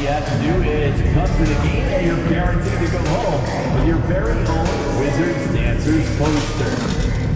you have to do is come to the game and you're guaranteed to go home with your very own Wizards Dancers poster.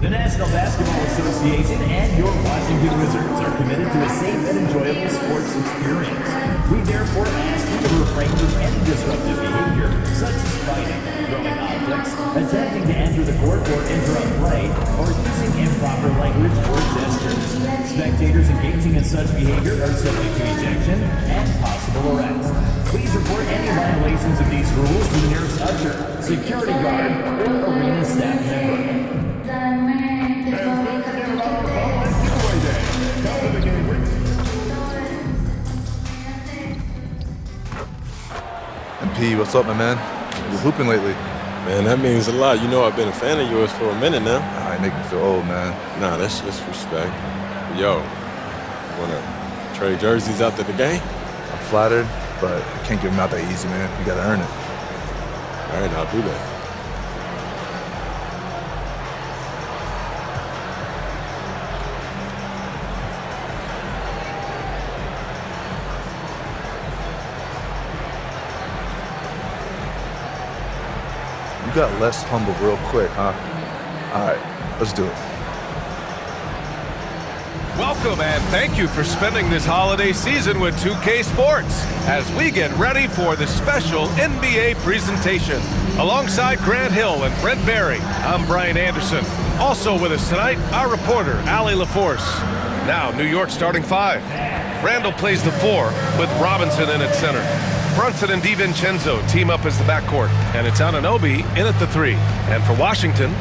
The National Basketball Association and your Washington Wizards are committed to a safe and enjoyable sports experience. We therefore ask you to refrain from any disruptive behavior, such as fighting, throwing objects, attempting to enter the court or interrupt play, or using improper language or gestures. Spectators engaging in such behavior are subject to ejection and possible arrest. Please report any violations of these rules to the nearest usher, security guard, or arena staff member. MP, what's up, my man? You hooping lately? Man, that means a lot. You know I've been a fan of yours for a minute now. I make me feel old, man. Nah, that's just respect. Yo, wanna trade jerseys after the game? I'm flattered, but I can't give them out that easy, man. You gotta earn it. All right, I'll do that. Got less humble real quick, huh? All right, let's do it. Welcome and thank you for spending this holiday season with 2K Sports as we get ready for the special NBA presentation. Alongside Grant Hill and Brent Barry, I'm Brian Anderson. Also with us tonight, our reporter, Allie LaForce. Now, New York starting five. Randle plays the four with Robinson in at center. Brunson and DiVincenzo team up as the backcourt, and it's Anunoby in at the three. And for Washington,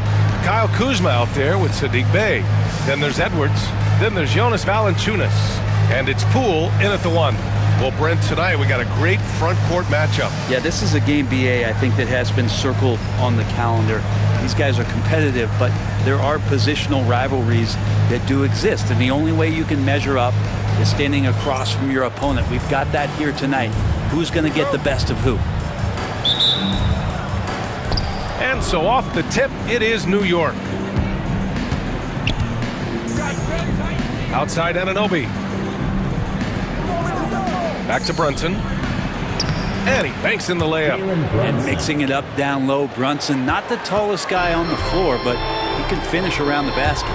Kyle Kuzma out there with Saddiq Bey. Then there's Edwards. Then there's Jonas Valanciunas. And it's Poole in at the one. Well, Brent, tonight we got a great front court matchup. Yeah, this is a game, BA, I think that has been circled on the calendar. These guys are competitive, but there are positional rivalries that do exist. And the only way you can measure up is standing across from your opponent. We've got that here tonight. Who's going to get the best of who? And so off the tip, it is New York. Outside Anunoby. Back to Brunson. And he banks in the layup. And mixing it up down low, Brunson, not the tallest guy on the floor, but he can finish around the basket.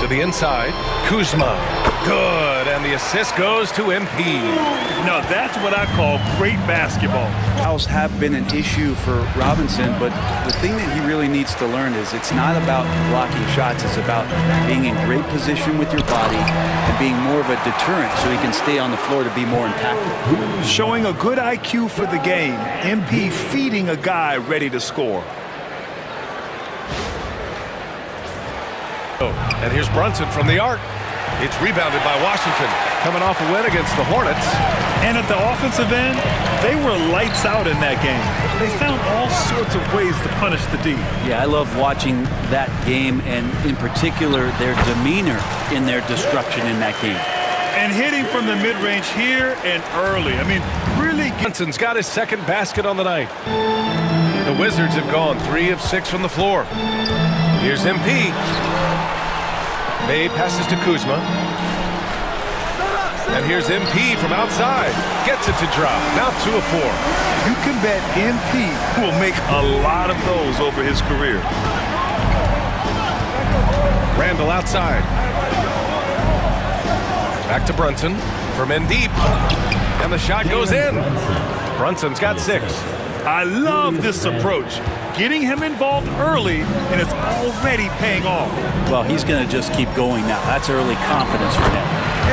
To the inside, Kuzma. Good, and the assist goes to MP. Now that's what I call great basketball. Fouls have been an issue for Robinson, but the thing that he really needs to learn is it's not about blocking shots. It's about being in great position with your body and being more of a deterrent so he can stay on the floor to be more impactful. Showing a good IQ for the game. MP feeding a guy ready to score. Oh, and here's Brunson from the arc. It's rebounded by Washington, coming off a win against the Hornets. And at the offensive end, they were lights out in that game. They found all sorts of ways to punish the D. Yeah, I love watching that game and in particular their demeanor in their destruction in that game. And hitting from the mid-range here and early. I mean, really... Brunson's got his second basket on the night. The Wizards have gone three of six from the floor. Here's MP. May passes to Kuzma. And here's MP from outside. Gets it to drop. Now two of four. You can bet MP will make a lot of those over his career. Randle outside. Back to Brunson. From in deep. And the shot goes in. Brunson's got six. I love this approach. Getting him involved early, and it's already paying off. Well, he's going to just keep going now. That's early confidence for him.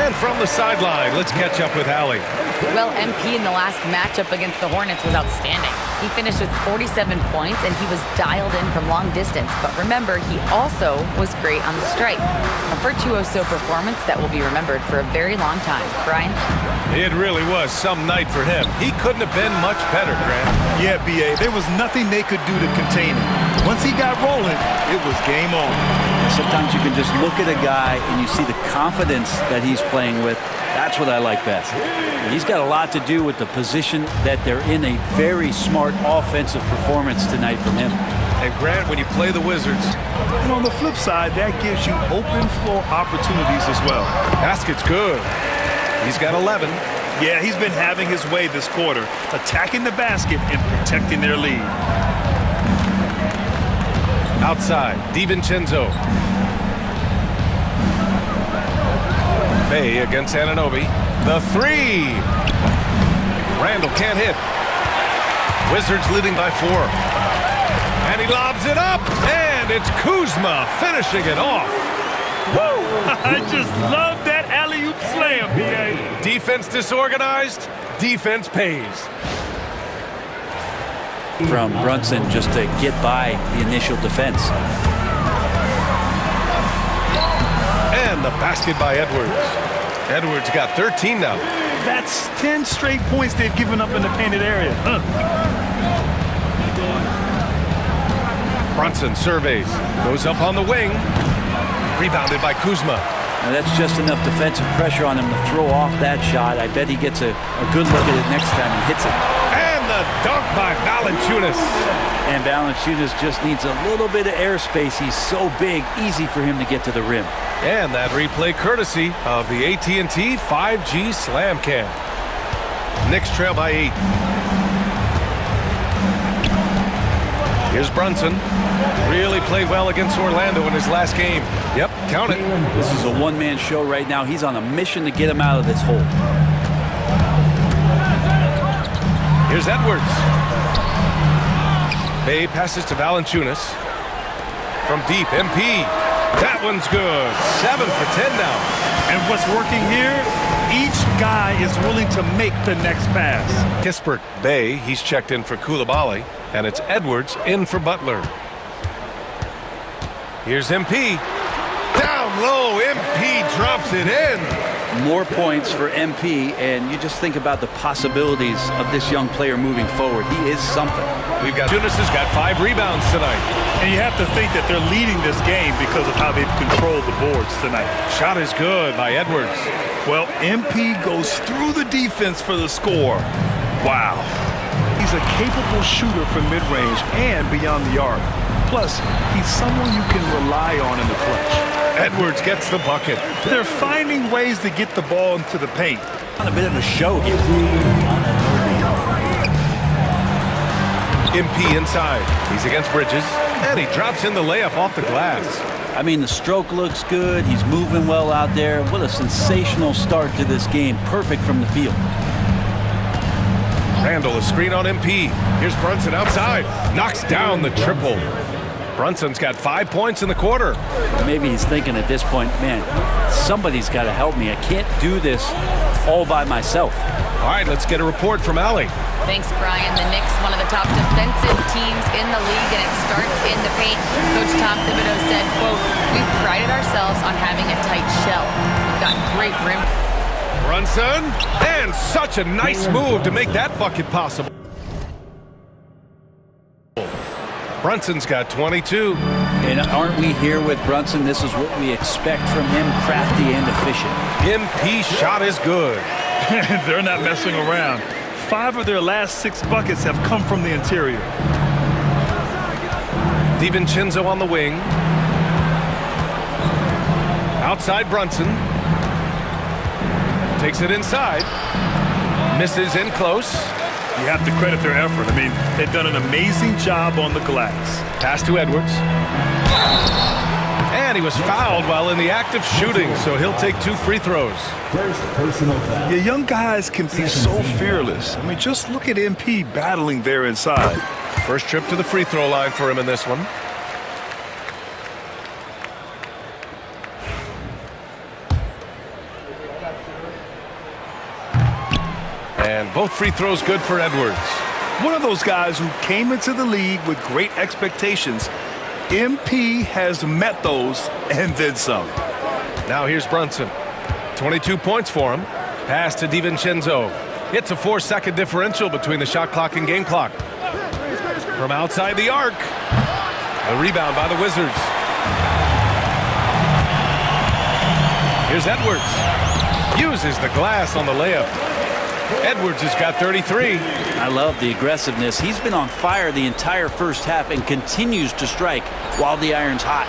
And from the sideline, let's catch up with Allie. Well, MP in the last matchup against the Hornets was outstanding. He finished with 47 points, and he was dialed in from long distance. But remember, he also was great on the strike. A virtuoso performance that will be remembered for a very long time. Brian? It really was some night for him. He couldn't have been much better, Grant. Yeah, B.A., there was nothing they could do to contain him. Once he got rolling, it was game on. Sometimes you can just look at a guy and you see the confidence that he's playing with. That's what I like best. He's got a lot to do with the position that they're in. A very smart offensive performance tonight from him. And Grant, when you play the Wizards, And on the flip side, that gives you open floor opportunities as well. basket's good. He's got 11. Yeah, he's been having his way this quarter, attacking the basket and protecting their lead. Outside, DiVincenzo. Bey against Anunoby. The three. Randle can't hit. Wizards leading by four. And he lobs it up. And it's Kuzma finishing it off. Woo! I just love that alley-oop slam, BA. Defense disorganized. Defense pays. From Brunson just to get by the initial defense. And the basket by Edwards. Edwards got 13 now. That's 10 straight points they've given up in the painted area. Huh. Brunson surveys. Goes up on the wing. Rebounded by Kuzma. Now that's just enough defensive pressure on him to throw off that shot. I bet he gets a, a good look at it next time and hits it. And the dunk by Valanciunas. And Valanciunas just needs a little bit of airspace. He's so big, easy for him to get to the rim. And that replay courtesy of the AT&T 5G Slam Cam. Knicks trail by eight. Here's Brunson. Really played well against Orlando in his last game. Yep, count it. This is a one-man show right now. He's on a mission to get him out of this hole. Here's Edwards. Bey passes to Valanciunas. From deep, MP. That one's good. Seven for 10 now. And what's working here, each guy is willing to make the next pass. Kispert Bey, he's checked in for Coulibaly, and it's Edwards in for Butler. Here's MP. Down low, MP drops it in. More points for MP, and you just think about the possibilities of this young player moving forward. He is something. We've got Junis has got five rebounds tonight. And you have to think that they're leading this game because of how they've controlled the boards tonight. Shot is good by Edwards. Well, MP goes through the defense for the score. Wow. He's a capable shooter from mid-range and beyond the arc. Plus, he's someone you can rely on in the clutch. Edwards gets the bucket. They're finding ways to get the ball into the paint. On a bit of a show here. MP inside. He's against Bridges, and he drops in the layup off the glass. I mean, the stroke looks good. He's moving well out there. What a sensational start to this game. Perfect from the field. Randle, a screen on MP. Here's Brunson outside. Knocks down the triple. Brunson's got five points in the quarter. Maybe he's thinking at this point, man, somebody's got to help me. I can't do this all by myself. All right, let's get a report from Allie. Thanks, Brian. The Knicks, one of the top defensive teams in the league, and it starts in the paint. Coach Tom Thibodeau said, quote, we've prided ourselves on having a tight shell. We've got great rim. Brunson, and such a nice move to make that bucket possible. Brunson's got 22. And aren't we here with Brunson? This is what we expect from him, crafty and efficient. MP shot is good. They're not messing around. Five of their last six buckets have come from the interior. DiVincenzo on the wing. Outside Brunson. Takes it inside. Misses in close. You have to credit their effort. I mean, they've done an amazing job on the glass. Pass to Edwards. And he was fouled while in the act of shooting, so he'll take two free throws. First personal foul. Yeah, young guys can be so fearless. I mean, just look at MP battling there inside. First trip to the free throw line for him in this one. Both free throws good for Edwards. One of those guys who came into the league with great expectations. MP has met those and did some. Now here's Brunson. 22 points for him. Pass to DiVincenzo. It's a four-second differential between the shot clock and game clock. From outside the arc. A rebound by the Wizards. Here's Edwards. Uses the glass on the layup. Edwards has got 33. I love the aggressiveness. He's been on fire the entire first half and continues to strike while the iron's hot.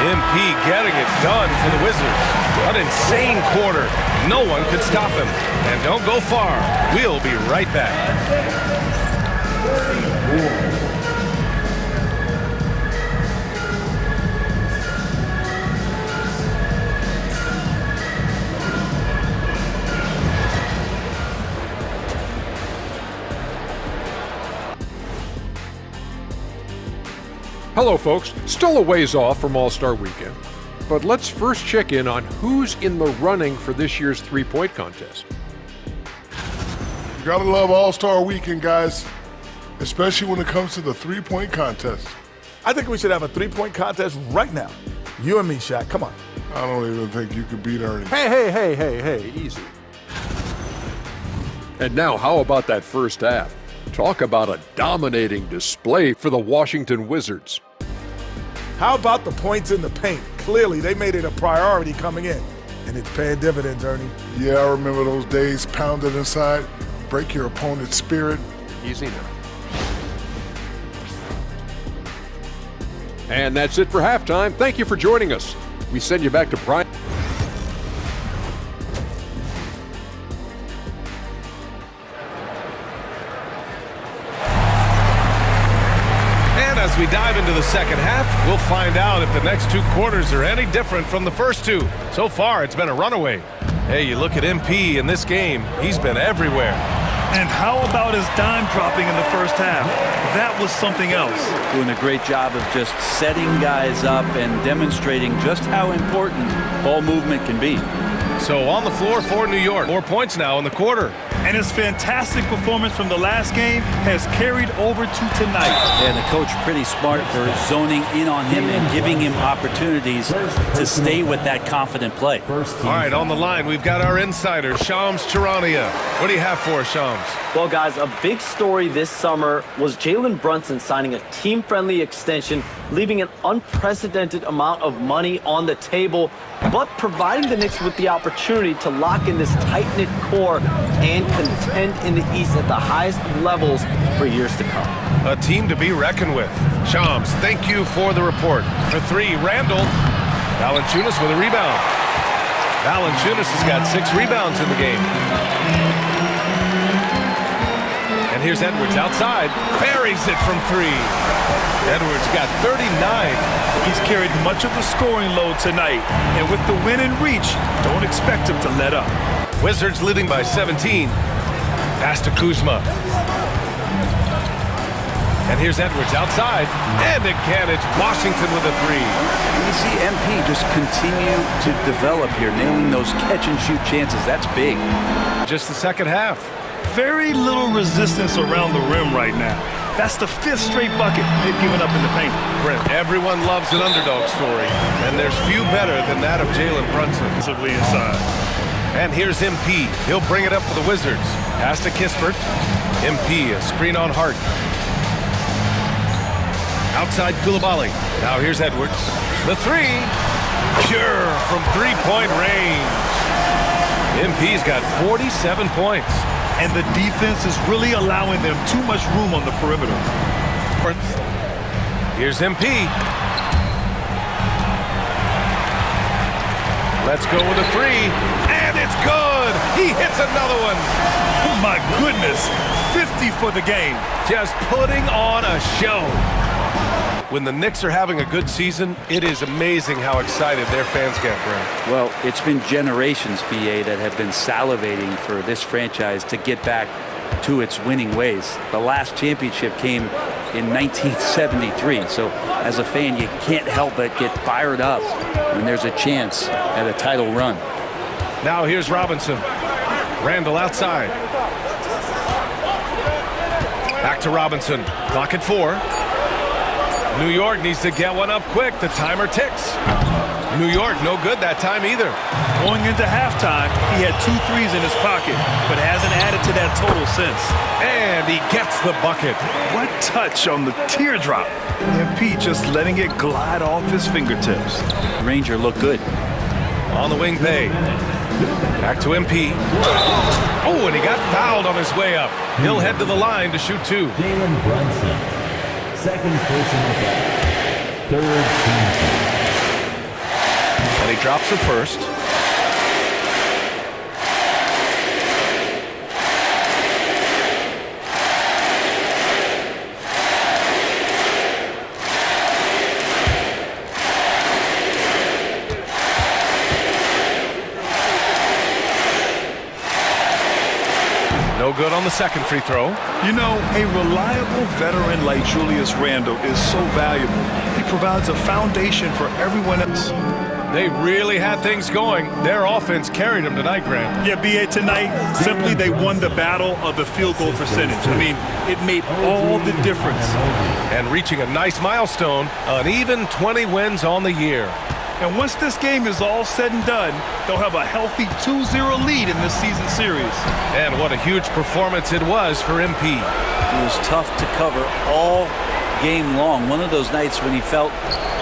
MP getting it done for the Wizards. An insane quarter. No one could stop him. And don't go far. We'll be right back. Hello, folks. Still a ways off from All Star Weekend, but let's first check in on who's in the running for this year's three point contest. You gotta love All Star Weekend, guys, especially when it comes to the three point contest. I think we should have a three point contest right now. You and me, Shaq. Come on. I don't even think you could beat Ernie. Hey, hey, hey, hey, hey, easy. And now, how about that first half? Talk about a dominating display for the Washington Wizards. How about the points in the paint? Clearly, they made it a priority coming in, and it's paying dividends, Ernie. Yeah, I remember those days pounded inside, break your opponent's spirit. Easy now. And that's it for halftime. Thank you for joining us. We send you back to Brian. Into the second half, we'll find out if the next two quarters are any different from the first two. So far, it's been a runaway. Hey, you look at MP in this game, he's been everywhere. And how about his dime dropping in the first half? That was something else. Doing a great job of just setting guys up and demonstrating just how important ball movement can be. So on the floor for New York. More points now in the quarter. And his fantastic performance from the last game has carried over to tonight. And the coach pretty smart for zoning in on him and giving him opportunities to stay with that confident play. All right, on the line, we've got our insider, Shams Charania. What do you have for us, Shams? Well, guys, a big story this summer was Jalen Brunson signing a team-friendly extension, leaving an unprecedented amount of money on the table, but providing the Knicks with the opportunity to lock in this tight-knit core and contend in the East at the highest levels for years to come. A team to be reckoned with. Shams, thank you for the report. For three, Randle. Valanciunas with a rebound. Valanciunas has got six rebounds in the game. And here's Edwards outside. Buries it from three. Edwards got 39. He's carried much of the scoring load tonight. And with the win in reach, don't expect him to let up. Wizards leading by 17. Pass to Kuzma. And here's Edwards outside. And again, it's Washington with a three. You see MP just continue to develop here, nailing those catch-and-shoot chances. That's big. Just the second half. Very little resistance around the rim right now. That's the fifth straight bucket they've given up in the paint. Brent, everyone loves an underdog story, and there's few better than that of Jalen Brunson. Defensively inside. And here's MP. He'll bring it up for the Wizards. Pass to Kispert. MP, a screen on Hart. Outside Coulibaly. Now here's Edwards. The three. Pure from three-point range. MP's got 47 points. And the defense is really allowing them too much room on the perimeter. Here's MP. Let's go with a three. It's good. He hits another one. Oh, my goodness. 50 for the game. Just putting on a show. When the Knicks are having a good season, it is amazing how excited their fans get, Brent. Well, it's been generations, BA, that have been salivating for this franchise to get back to its winning ways. The last championship came in 1973, so as a fan, you can't help but get fired up when there's a chance at a title run. Now here's Robinson. Randle outside. Back to Robinson. Clock at four. New York needs to get one up quick. The timer ticks. New York, no good that time either. Going into halftime, he had two threes in his pocket, but hasn't added to that total since. And he gets the bucket. What touch on the teardrop. And Pete just letting it glide off his fingertips. Ranger looked good. On the wing pay. Back to MP. Oh, and he got fouled on his way up. He'll head to the line to shoot two. Jalen Brunson. Second personal foul. Third team. And he drops the first. On the second free throw. You know, a reliable veteran like Julius Randle is so valuable. He provides a foundation for everyone else. They really had things going. Their offense carried them tonight, Grant. Yeah, BA tonight, simply they won the battle of the field goal percentage. I mean, it made all the difference. And reaching a nice milestone, an even 20 wins on the year. And once this game is all said and done, they'll have a healthy 2-0 lead in this season series. And what a huge performance it was for MP. It was tough to cover all game long. One of those nights when he felt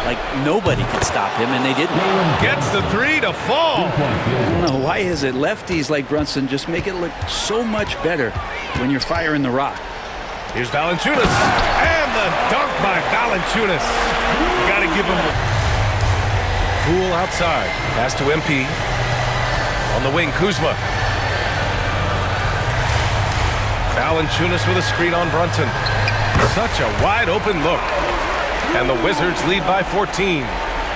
like nobody could stop him, and they didn't. Gets the three to fall. I don't know, why is it lefties like Brunson just make it look so much better when you're firing the rock? Here's Valanciunas. And the dunk by Valanciunas. Got to give him a Poole outside. Pass to MP. On the wing, Kuzma. Valanciunas with a screen on Brunson. Such a wide open look. And the Wizards lead by 14.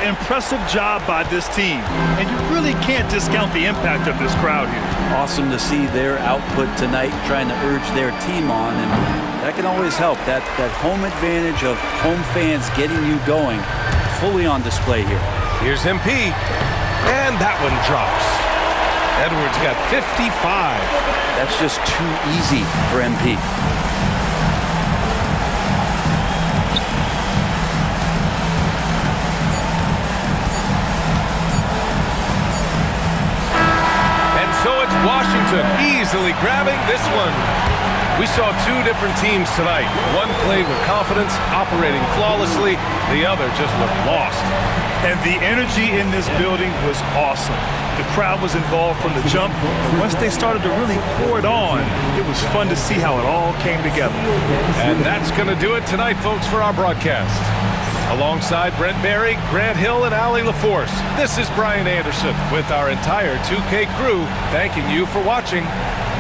impressive job by this team. And you really can't discount the impact of this crowd here. Awesome to see their output tonight, trying to urge their team on, and that can always help. That, that home advantage of home fans getting you going, fully on display here. Here's MP. And that one drops. Edwards got 55. That's just too easy for MP. And so it's Washington easily grabbing this one. We saw two different teams tonight. One played with confidence, operating flawlessly. The other just looked lost. And the energy in this building was awesome. The crowd was involved from the jump. Once they started to really pour it on, it was fun to see how it all came together. And that's going to do it tonight, folks, for our broadcast. Alongside Brent Barry, Grant Hill, and Allie LaForce, this is Brian Anderson with our entire 2K crew thanking you for watching.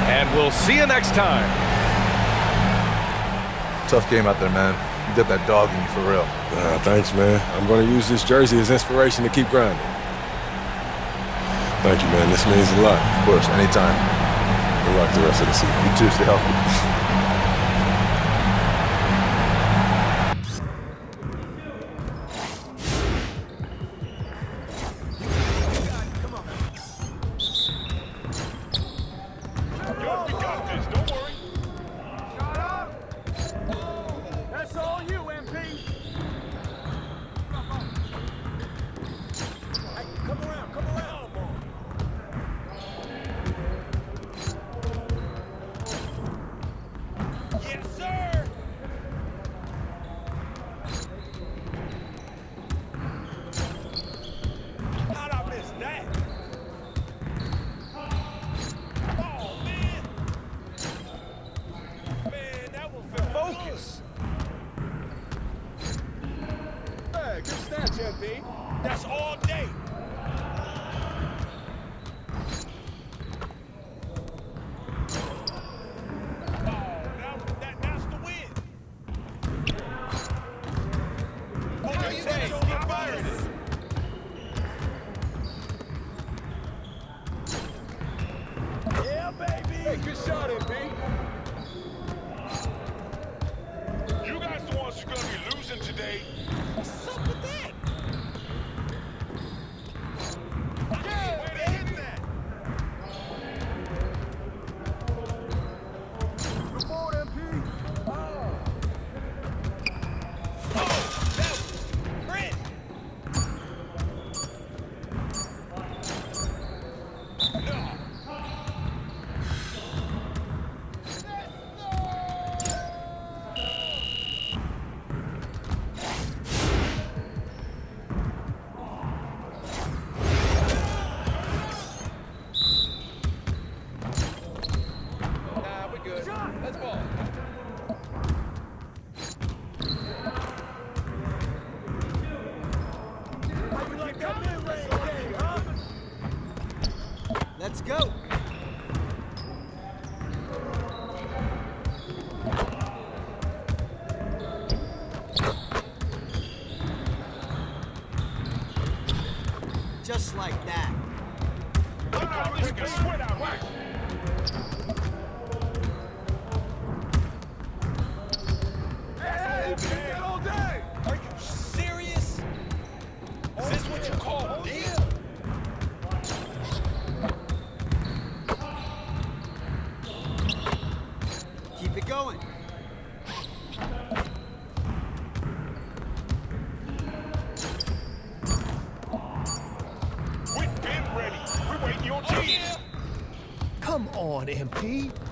And we'll see you next time. Tough game out there, man. You got that dog in you for real. Uh, thanks, man. I'm going to use this jersey as inspiration to keep grinding. Thank you, man. This means a lot. Of course, anytime. Good luck the rest of the season. You too. Stay healthy. You guys the ones who are gonna be losing today. What's up with that? Come on, MP.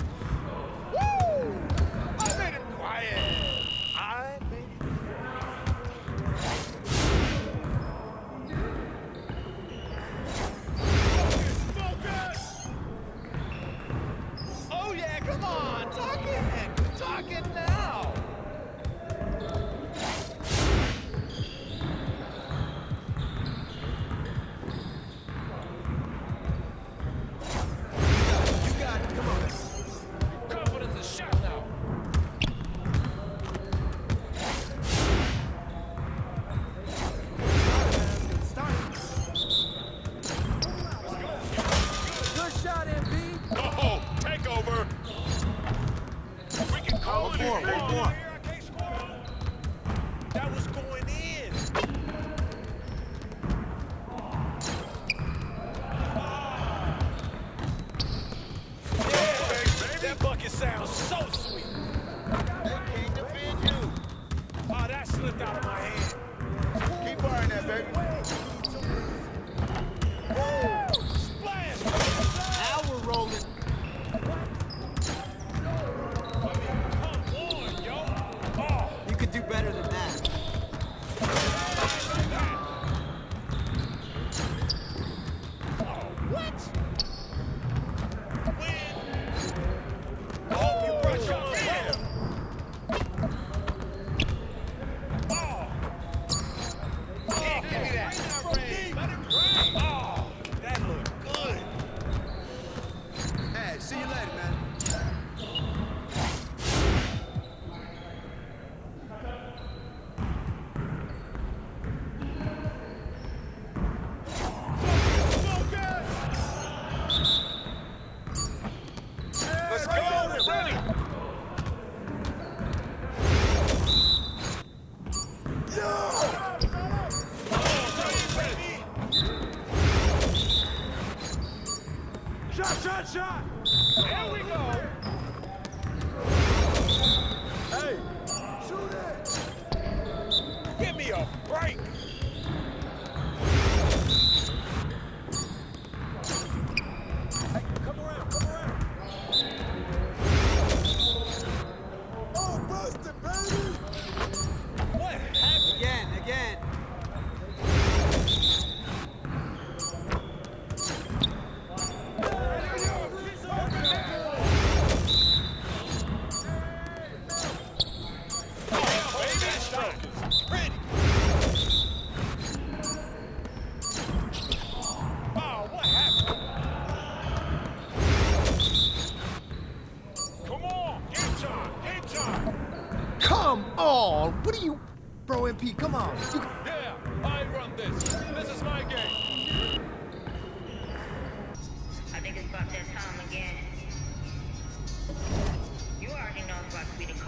shot! Here we go! Hey, shoot it! Give me a break! Come on! What are you... Bro, MP, come on. You... Yeah, I run this. This is my game. I think it's about that time again. You already know it's about to be the?